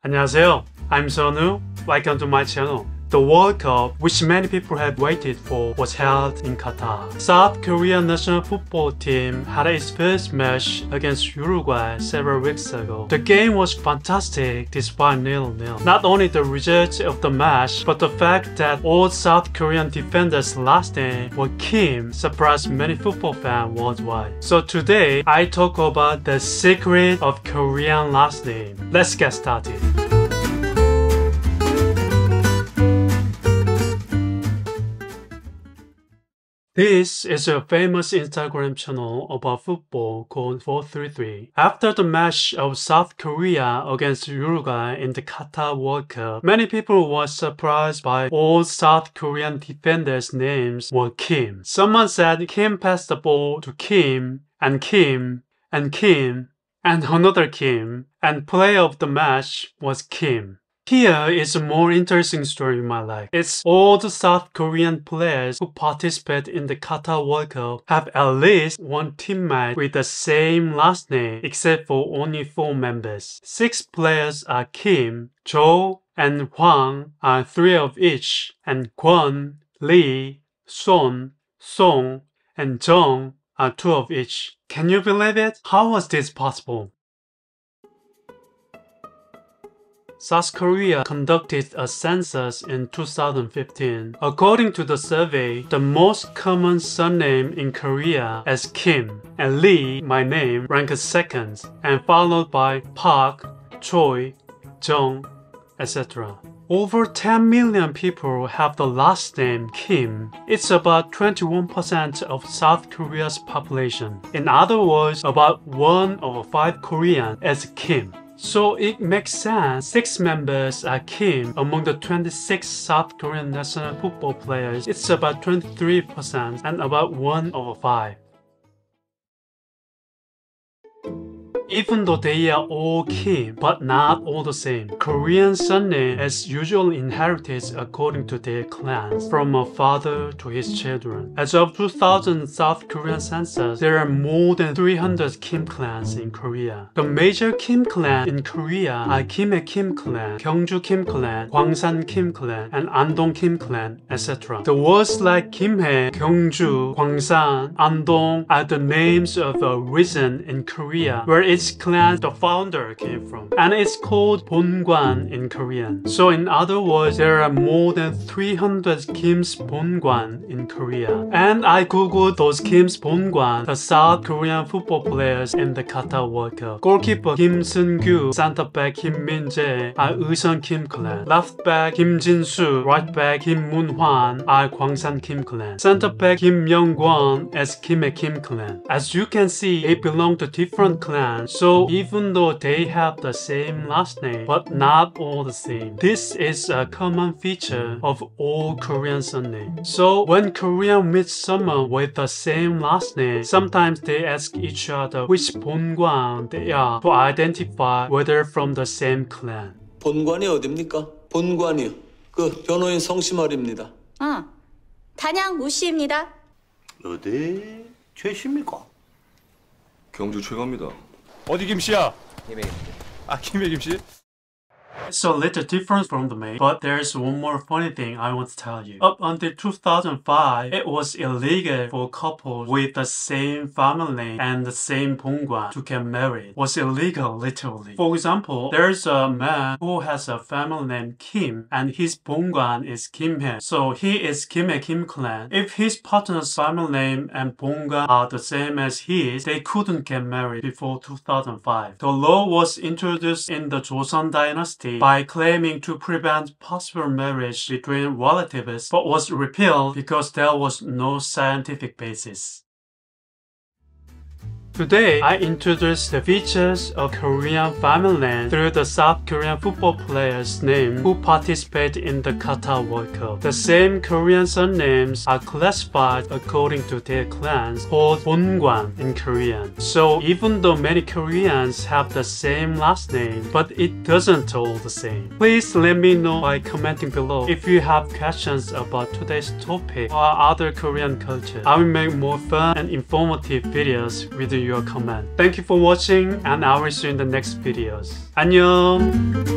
안녕하세요. I'm Sonu. Welcome to my channel. The World Cup, which many people have waited for, was held in Qatar. South Korea national football team had its first match against Uruguay several weeks ago. The game was fantastic despite nil-nil. Not only the result of the match, but the fact that all South Korean defenders' last name were Kim surprised many football fans worldwide. So today, I talk about the secret of Korean last name. Let's get started. This is a famous Instagram channel about football called 433. After the match of South Korea against Uruguay in the Qatar World Cup, many people were surprised by all South Korean defenders' names were Kim. Someone said Kim passed the ball to Kim, and Kim, and Kim, and another Kim, and player of the match was Kim. Here is a more interesting story in my life. It's all the South Korean players who participate in the Qatar World Cup have at least one teammate with the same last name except for only four members. Six players are Kim, Cho, and Hwang are three of each, and Kwon, Lee, Son, Song, and Jung are two of each. Can you believe it? How was this possible? South Korea conducted a census in 2015. According to the survey, the most common surname in Korea is Kim, and Lee, my name, ranked second, and followed by Park, Choi, Jung, etc. Over 10 million people have the last name Kim. It's about 21% of South Korea's population. In other words, about 1 over 5 Koreans is Kim. So it makes sense 6 members are Kim among the 26 South Korean national football players. It's about 23% and about 1 over 5. Even though they are all Kim, but not all the same. Korean surname is usually inherited according to their clans, from a father to his children. As of 2000 South Korean census, there are more than 300 Kim clans in Korea. The major Kim clan in Korea are Kimhae Kim clan, Gyeongju Kim clan, Gwangsan Kim clan, and Andong Kim clan, etc. The words like Kimhae, Gyeongju, Gwangsan, Andong are the names of a region in Korea where it which clan the founder came from. And it's called Bongwan in Korean. So in other words, there are more than 300 Kim's Bongwan in Korea. And I googled those Kim's Bongwan, the South Korean football players in the Qatar World Cup. Goalkeeper Kim Seung-gyu, center back Kim Min-jae are Useon Kim clan. Left back Kim Jin-soo, right back Kim Moon-hwan are Gwangsan Kim clan. Center back Kim Myung-kwon is Kimhae Kim clan. As you can see, they belong to different clans so even though they have the same last name, but not all the same. This is a common feature of all Korean surnames. So when Korean meets someone with the same last name, sometimes they ask each other which 본관 they are to identify whether from the same clan. 본관이 어딥니까? 본관이요. 그 변호인 성심아리입니다. 어, 단양 우씨입니다. 어디 최씨입니까? 경주 최고입니다. 어디 김씨야? 아 김해 김씨? A little different from the main, but there's one more funny thing I want to tell you. Up until 2005, it was illegal for couples with the same family name and the same bongwan to get married. It was illegal, literally. For example, there's a man who has a family name Kim, and his bongwan is Kimhae, so he is Kimhae Kim clan. If his partner's family name and bongwan are the same as his, they couldn't get married before 2005. The law was introduced in the Joseon dynasty by claiming to prevent possible marriage between relatives but was repealed because there was no scientific basis. Today, I introduce the features of Korean family through the South Korean football players' name who participate in the Qatar World Cup. The same Korean surnames are classified according to their clans called Bongwan in Korean. So even though many Koreans have the same last name, but it doesn't all the same. Please let me know by commenting below if you have questions about today's topic or other Korean culture. I will make more fun and informative videos with your comment. Thank you for watching and I will see you in the next videos. 안녕!